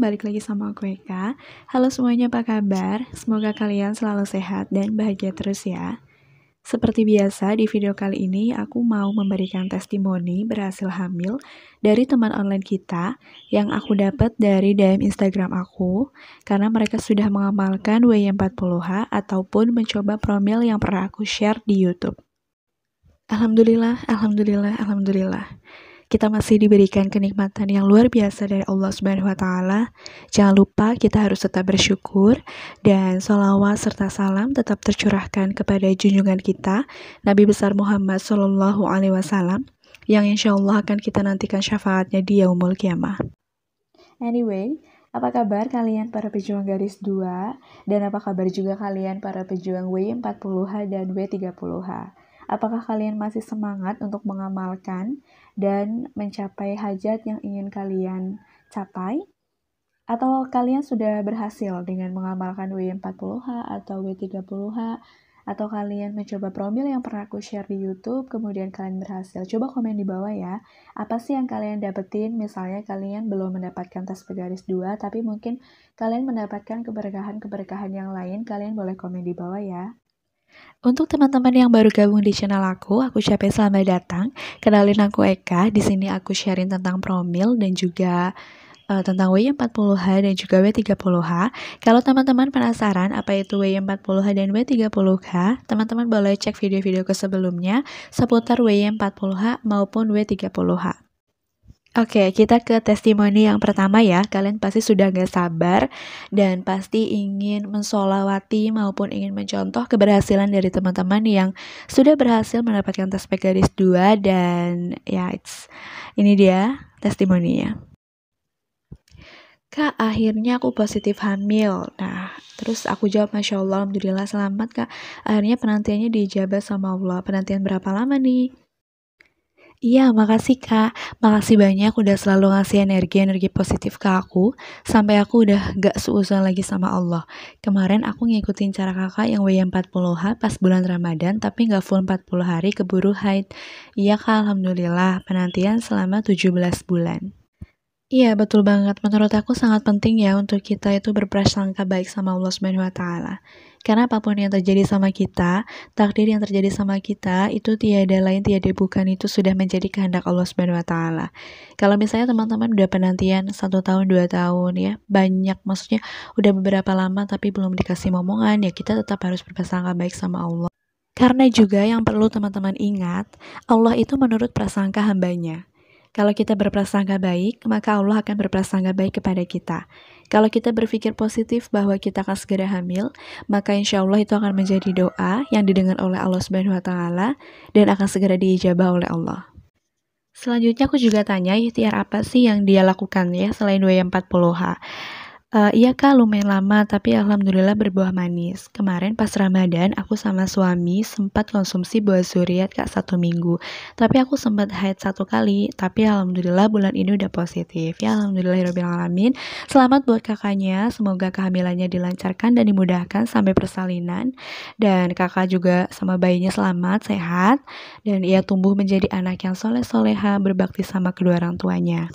balik lagi sama aku Eka. Halo semuanya, apa kabar? Semoga kalian selalu sehat dan bahagia terus ya. Seperti biasa, di video kali ini aku mau memberikan testimoni berhasil hamil dari teman online kita yang aku dapat dari DM Instagram aku karena mereka sudah mengamalkan WY40H ataupun mencoba promil yang pernah aku share di YouTube. Alhamdulillah, alhamdulillah, alhamdulillah kita masih diberikan kenikmatan yang luar biasa dari Allah Subhanahu wa taala. Jangan lupa kita harus tetap bersyukur dan salawat serta salam tetap tercurahkan kepada junjungan kita Nabi besar Muhammad Shallallahu alaihi wasallam yang insya Allah akan kita nantikan syafaatnya di yaumul kiamah. Anyway, apa kabar kalian para pejuang garis 2 dan apa kabar juga kalian para pejuang W40H dan W30H? Apakah kalian masih semangat untuk mengamalkan dan mencapai hajat yang ingin kalian capai? Atau kalian sudah berhasil dengan mengamalkan W40H atau W30H? Atau kalian mencoba promil yang pernah aku share di YouTube, kemudian kalian berhasil? Coba komen di bawah ya. Apa sih yang kalian dapetin? Misalnya kalian belum mendapatkan tes pegaris 2, tapi mungkin kalian mendapatkan keberkahan-keberkahan yang lain, kalian boleh komen di bawah ya. Untuk teman-teman yang baru gabung di channel aku, aku ucapin selamat datang. Kenalin aku Eka. Di sini aku sharing tentang promil dan juga uh, tentang W40H dan juga W30H. Kalau teman-teman penasaran apa itu W40H dan W30H, teman-teman boleh cek video-video ke sebelumnya seputar W40H maupun W30H. Oke, kita ke testimoni yang pertama ya. Kalian pasti sudah gak sabar dan pasti ingin mensolawati maupun ingin mencontoh keberhasilan dari teman-teman yang sudah berhasil mendapatkan tes PGRIS 2 dan ya it's ini dia testimoninya. Kak, akhirnya aku positif hamil. Nah, terus aku jawab, Masya Allah, Alhamdulillah, selamat kak. Akhirnya penantiannya dijabah sama Allah. Penantian berapa lama nih? Iya, makasih Kak. Makasih banyak udah selalu ngasih energi-energi positif ke aku, sampai aku udah gak seuzon lagi sama Allah. Kemarin aku ngikutin cara kakak yang W40H pas bulan Ramadan, tapi gak full 40 hari keburu haid. Iya Kak, Alhamdulillah, penantian selama 17 bulan. Iya, betul banget. Menurut aku sangat penting ya untuk kita itu berprasangka baik sama Allah Subhanahu wa taala. Karena apa pun yang terjadi sama kita, takdir yang terjadi sama kita itu tiada lain tiada bukan itu sudah menjadi kehendak Allah Subhanahu wa taala. Kalau misalnya teman-teman udah penantian satu tahun dua tahun ya, banyak maksudnya udah beberapa lama tapi belum dikasih momongan ya kita tetap harus berprasangka baik sama Allah. Karena juga yang perlu teman-teman ingat, Allah itu menurut prasangka hambanya. Kalau kita berprasangka baik, maka Allah akan berprasangka baik kepada kita. Kalau kita berpikir positif bahwa kita akan segera hamil, maka insya Allah itu akan menjadi doa yang didengar oleh Allah Subhanahu wa Ta'ala dan akan segera diijabah oleh Allah. Selanjutnya aku juga tanya ikhtiar apa sih yang dia lakukan ya selain W40H. Uh, iya kak lumayan lama tapi alhamdulillah berbuah manis. Kemarin pas Ramadan aku sama suami sempat konsumsi buah zuriat kak satu minggu. Tapi aku sempat haid satu kali. Tapi alhamdulillah bulan ini udah positif. Ya alhamdulillahirobbilalamin. Selamat buat kakaknya. Semoga kehamilannya dilancarkan dan dimudahkan sampai persalinan. Dan kakak juga sama bayinya selamat, sehat. Dan ia tumbuh menjadi anak yang soleh soleha berbakti sama kedua orang tuanya.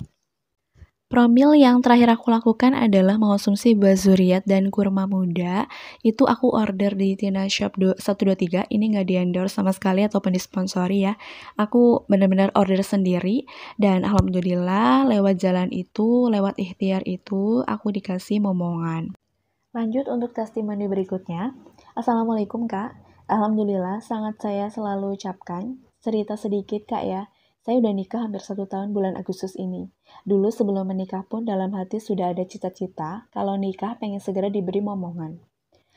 Promil yang terakhir aku lakukan adalah mengonsumsi buah dan kurma muda. Itu aku order di Tina Shop 123. Ini nggak di-endorse sama sekali ataupun disponsori ya. Aku benar-benar order sendiri dan alhamdulillah lewat jalan itu, lewat ikhtiar itu aku dikasih momongan. Lanjut untuk testimoni berikutnya. Assalamualaikum Kak. Alhamdulillah sangat saya selalu ucapkan. Cerita sedikit Kak ya. Saya udah nikah hampir satu tahun bulan Agustus ini. Dulu sebelum menikah pun dalam hati sudah ada cita-cita kalau nikah pengen segera diberi momongan.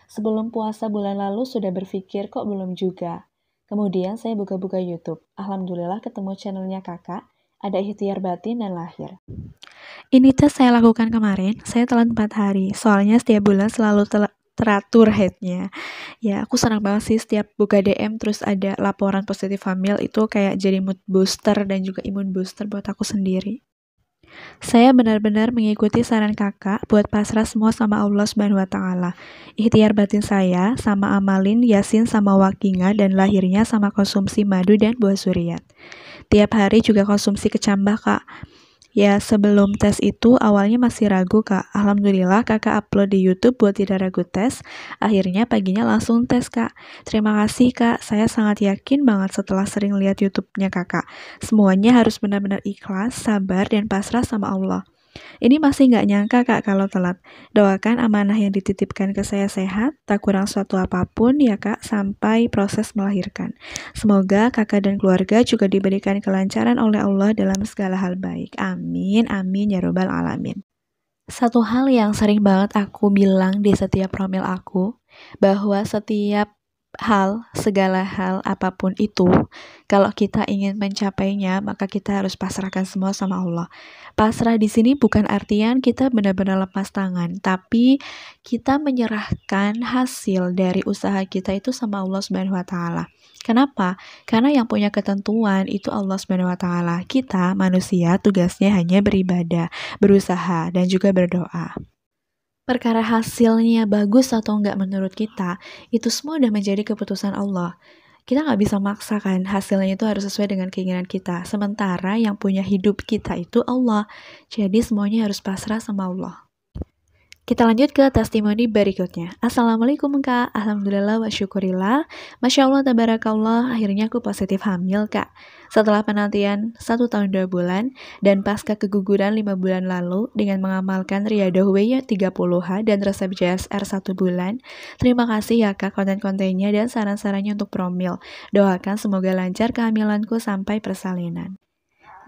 Sebelum puasa bulan lalu sudah berpikir kok belum juga. Kemudian saya buka-buka YouTube. Alhamdulillah ketemu channelnya kakak, ada ikhtiar batin dan lahir. Ini tes saya lakukan kemarin, saya telat 4 hari. Soalnya setiap bulan selalu telat teratur headnya ya aku senang banget sih setiap buka DM terus ada laporan positif hamil itu kayak jadi mood booster dan juga imun booster buat aku sendiri saya benar-benar mengikuti saran kakak buat pasrah semua sama Allah Subhanahu wa taala. Ikhtiar batin saya sama amalin Yasin sama Wakinga dan lahirnya sama konsumsi madu dan buah suriat. Tiap hari juga konsumsi kecambah, Kak. Ya, sebelum tes itu awalnya masih ragu, Kak. Alhamdulillah Kakak upload di YouTube buat tidak ragu tes. Akhirnya paginya langsung tes, Kak. Terima kasih, Kak. Saya sangat yakin banget setelah sering lihat YouTube-nya Kakak. Semuanya harus benar-benar ikhlas, sabar, dan pasrah sama Allah. Ini masih nggak nyangka kak kalau telat. Doakan amanah yang dititipkan ke saya sehat, tak kurang suatu apa pun ya kak sampai proses melahirkan. Semoga kakak dan keluarga juga diberikan kelancaran oleh Allah dalam segala hal baik. Amin, amin ya robbal alamin. Satu hal yang sering banget aku bilang di setiap promil aku, bahwa setiap hal, segala hal apa pun itu, kalau kita ingin mencapainya, maka kita harus pasrahkan semua sama Allah. Pasrah di sini bukan artian kita benar-benar lepas tangan, tapi kita menyerahkan hasil dari usaha kita itu sama Allah Subhanahu wa taala. Kenapa? Karena yang punya ketentuan itu Allah Subhanahu wa taala. Kita manusia tugasnya hanya beribadah, berusaha dan juga berdoa perkara hasilnya bagus atau enggak menurut kita, itu semua udah menjadi keputusan Allah. Kita nggak bisa maksakan hasilnya itu harus sesuai dengan keinginan kita. Sementara yang punya hidup kita itu Allah. Jadi semuanya harus pasrah sama Allah. Kita lanjut ke testimoni berikutnya. Assalamualaikum kak, Alhamdulillah wa syukurillah. Masya Allah, tabarakallah, akhirnya aku positif hamil kak. Setelah penantian satu tahun dua bulan dan pasca keguguran lima bulan lalu dengan mengamalkan Riyadhah W 30H dan resep JSR satu bulan. Terima kasih ya kak konten-kontennya dan saran-sarannya untuk promil. Doakan semoga lancar kehamilanku sampai persalinan.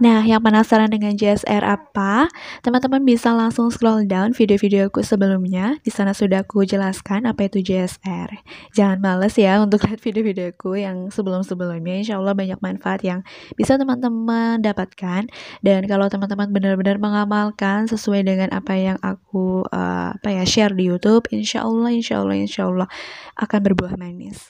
Nah, yang penasaran dengan JSR apa? Teman-teman bisa langsung scroll down video-videoku sebelumnya. Di sana sudah aku jelaskan apa itu JSR. Jangan males ya untuk lihat video-videoku yang sebelum-sebelumnya. Insya Allah banyak manfaat yang bisa teman-teman dapatkan. Dan kalau teman-teman benar-benar mengamalkan sesuai dengan apa yang aku uh, apa ya share di YouTube, insya Allah, insya Allah, insya Allah akan berbuah manis.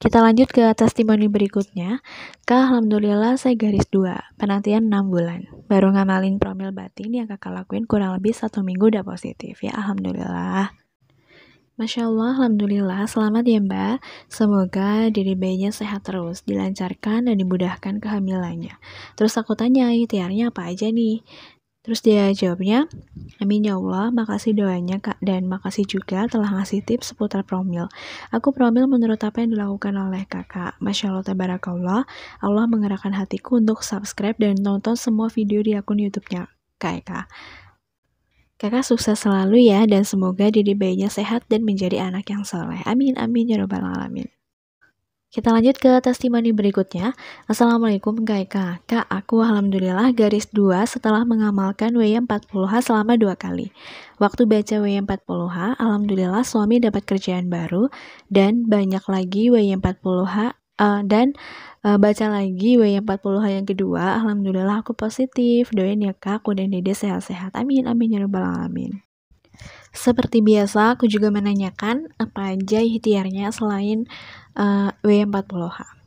Kita lanjut ke testimoni berikutnya. Kak, Alhamdulillah saya garis dua, penantian 6 bulan. Baru ngamalin promil batin yang kakak lakuin kurang lebih satu minggu udah positif ya, Alhamdulillah. Masya Allah, Alhamdulillah, selamat ya mbak. Semoga diri bayinya sehat terus, dilancarkan dan dimudahkan kehamilannya. Terus aku tanya, ikhtiarnya apa aja nih? Terus dia jawabnya, Amin ya Allah, makasih doanya kak dan makasih juga telah ngasih tips seputar promil. Aku promil menurut apa yang dilakukan oleh kakak. Masya Allah, tabarakallah, Allah mengerahkan hatiku untuk subscribe dan nonton semua video di akun YouTube-nya kak Eka. Kakak sukses selalu ya dan semoga diri bayinya sehat dan menjadi anak yang soleh. Amin, amin ya robbal alamin. Kita lanjut ke testimoni berikutnya. Assalamualaikum Kak. Kak, aku alhamdulillah garis 2 setelah mengamalkan WY40H selama dua kali. Waktu baca WY40H, alhamdulillah suami dapat kerjaan baru dan banyak lagi WY40H uh, eh, dan uh, baca lagi WY40H yang kedua. Alhamdulillah aku positif. Doain ya Kak, aku dan Dede sehat-sehat. Amin amin ya rabbal alamin. Seperti biasa, aku juga menanyakan apa aja ikhtiarnya selain uh, W40H.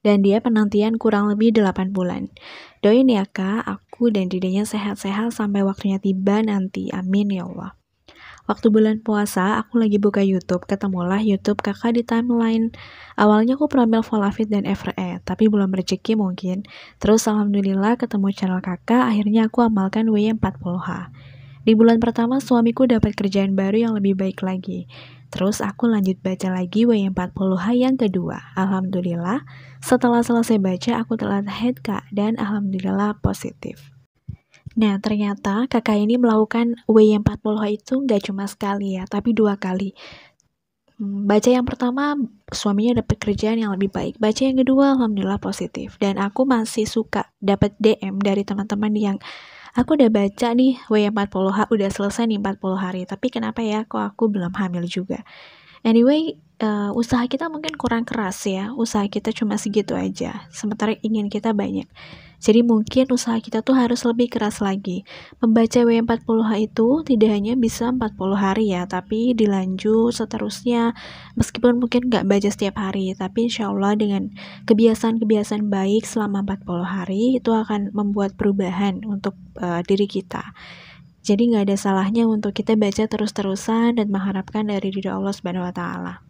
Dan dia penantian kurang lebih 8 bulan. Doain ya kak, aku dan dirinya sehat-sehat sampai waktunya tiba nanti. Amin ya Allah. Waktu bulan puasa, aku lagi buka YouTube, ketemulah YouTube kakak di timeline. Awalnya aku promil Volafit dan FRE, tapi belum rezeki mungkin. Terus alhamdulillah ketemu channel kakak, akhirnya aku amalkan W40H. Di bulan pertama suamiku dapat kerjaan baru yang lebih baik lagi. Terus aku lanjut baca lagi W40H yang kedua. Alhamdulillah, setelah selesai baca aku telah head kak dan alhamdulillah positif. Nah, ternyata kakak ini melakukan W40H itu nggak cuma sekali ya, tapi dua kali. Hmm, baca yang pertama, suaminya dapat kerjaan yang lebih baik. Baca yang kedua, alhamdulillah positif. Dan aku masih suka dapat DM dari teman-teman yang aku udah baca nih W40H udah selesai nih 40 hari tapi kenapa ya kok aku belum hamil juga? Anyway uh, usaha kita mungkin kurang keras ya usaha kita cuma segitu aja sementara ingin kita banyak jadi mungkin usaha kita tuh harus lebih keras lagi. Membaca W40H itu tidak hanya bisa 40 hari ya, tapi dilanjut seterusnya. Meskipun mungkin nggak baca setiap hari, tapi insya Allah dengan kebiasaan-kebiasaan baik selama 40 hari itu akan membuat perubahan untuk uh, diri kita. Jadi nggak ada salahnya untuk kita baca terus-terusan dan mengharapkan dari diri Allah Subhanahu Wa Taala.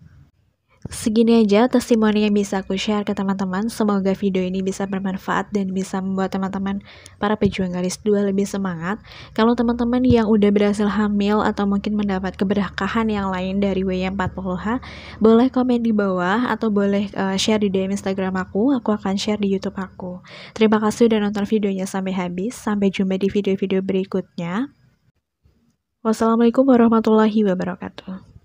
Segini aja testimoni yang bisa aku share ke teman-teman. Semoga video ini bisa bermanfaat dan bisa membuat teman-teman para pejuang garis dua lebih semangat. Kalau teman-teman yang udah berhasil hamil atau mungkin mendapat keberkahan yang lain dari WY40H, boleh komen di bawah atau boleh uh, share di DM Instagram aku. Aku akan share di YouTube aku. Terima kasih udah nonton videonya sampai habis. Sampai jumpa di video-video berikutnya. Wassalamualaikum warahmatullahi wabarakatuh.